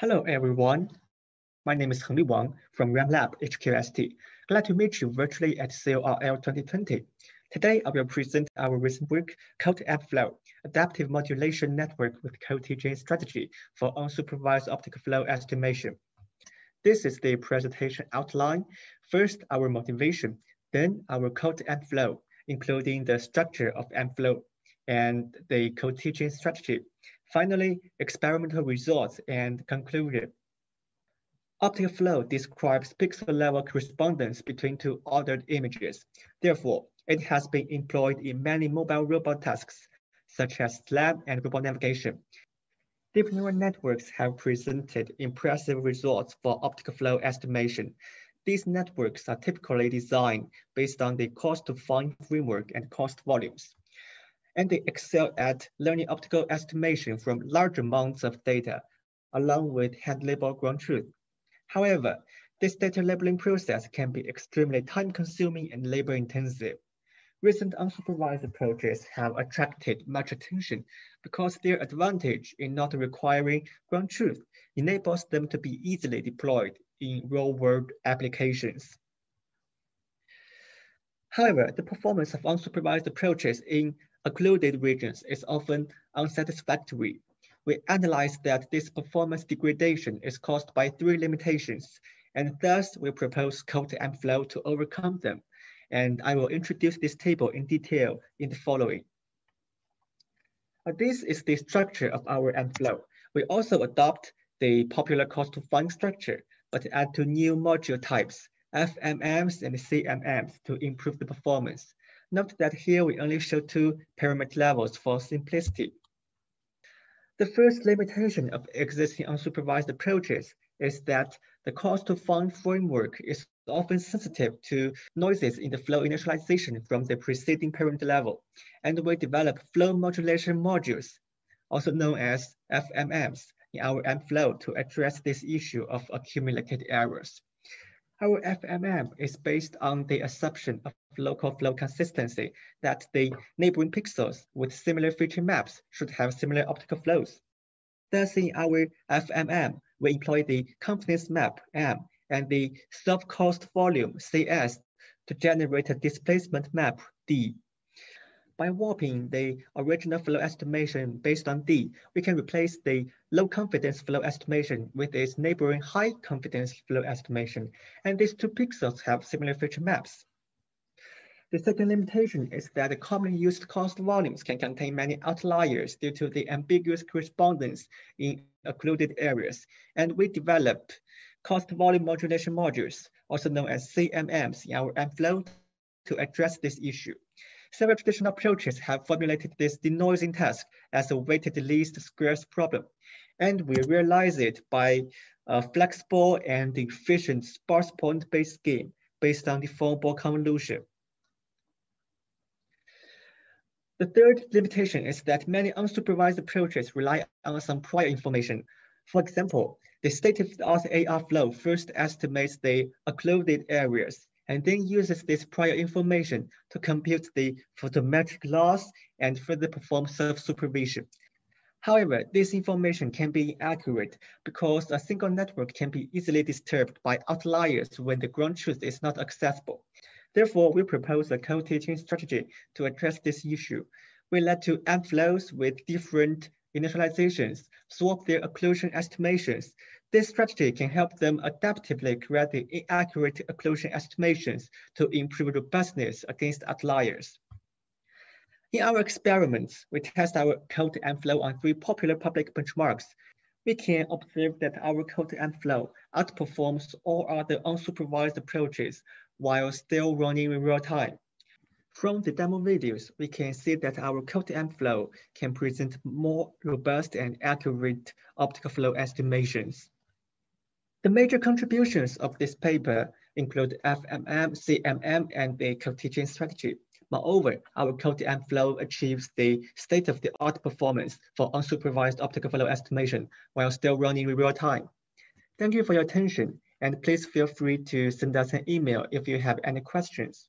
Hello, everyone. My name is Hengli Wang from RamLab HKUST. Glad to meet you virtually at CORL 2020. Today, I will present our recent work, CoT-AMFlow, Adaptive Modulation Network with Co-Teaching Strategy for Unsupervised Optical Flow Estimation. This is the presentation outline. First, our motivation, then our CoT-AMFlow, including the structure of AMFlow and the co-teaching strategy. Finally, experimental results and conclusion. Optical flow describes pixel-level correspondence between two ordered images. Therefore, it has been employed in many mobile robot tasks, such as SLAM and robot navigation. Deep neural networks have presented impressive results for optical flow estimation. These networks are typically designed based on the coarse-to-fine framework and cost volumes and they excel at learning optical estimation from large amounts of data, along with hand-labeled ground truth. However, this data labeling process can be extremely time-consuming and labor-intensive. Recent unsupervised approaches have attracted much attention because their advantage in not requiring ground truth enables them to be easily deployed in real-world applications. However, the performance of unsupervised approaches in occluded regions is often unsatisfactory. We analyze that this performance degradation is caused by three limitations, and thus we propose CoT-AMFlow to overcome them. And I will introduce this table in detail in the following. Uh, this is the structure of our AMFlow. We also adopt the popular coarse-to-fine structure, but add two new module types, FMMs and CMMs to improve the performance. Note that here we only show two pyramid levels for simplicity. The first limitation of existing unsupervised approaches is that the coarse-to-fine framework is often sensitive to noises in the flow initialization from the preceding pyramid level, and we develop flow modulation modules, also known as FMMs, in our AMFlow to address this issue of accumulated errors. Our FMM is based on the assumption of local flow consistency that the neighboring pixels with similar feature maps should have similar optical flows. Thus, in our FMM, we employ the confidence map M and the self-cost volume CS to generate a displacement map D. By warping the original flow estimation based on D, we can replace the low confidence flow estimation with its neighboring high confidence flow estimation, and these two pixels have similar feature maps. The second limitation is that the commonly used cost volumes can contain many outliers due to the ambiguous correspondence in occluded areas, and we developed cost volume modulation modules, also known as CMMs in our AMFlow to address this issue. Several traditional approaches have formulated this denoising task as a weighted least squares problem. And we realize it by a flexible and efficient sparse point-based scheme based on the deformable convolution. The third limitation is that many unsupervised approaches rely on some prior information. For example, the state-of-the-art AR flow first estimates the occluded areas and then uses this prior information to compute the photometric loss and further perform self-supervision. However, this information can be inaccurate because a single network can be easily disturbed by outliers when the ground truth is not accessible. Therefore, we propose a co-teaching strategy to address this issue. We let to AMFlows with different initializations swap their occlusion estimations this strategy can help them adaptively correct the inaccurate occlusion estimations to improve robustness against outliers. In our experiments, we test our CoT-AMFlow on three popular public benchmarks. We can observe that our CoT-AMFlow outperforms all other unsupervised approaches while still running in real time. From the demo videos, we can see that our CoT-AMFlow can present more robust and accurate optical flow estimations. The major contributions of this paper include FMM, CMM, and the co-teaching strategy. Moreover, our CoT-AMFlow achieves the state-of-the-art performance for unsupervised optical flow estimation while still running in real time. Thank you for your attention, and please feel free to send us an email if you have any questions.